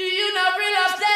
Do you not realize that?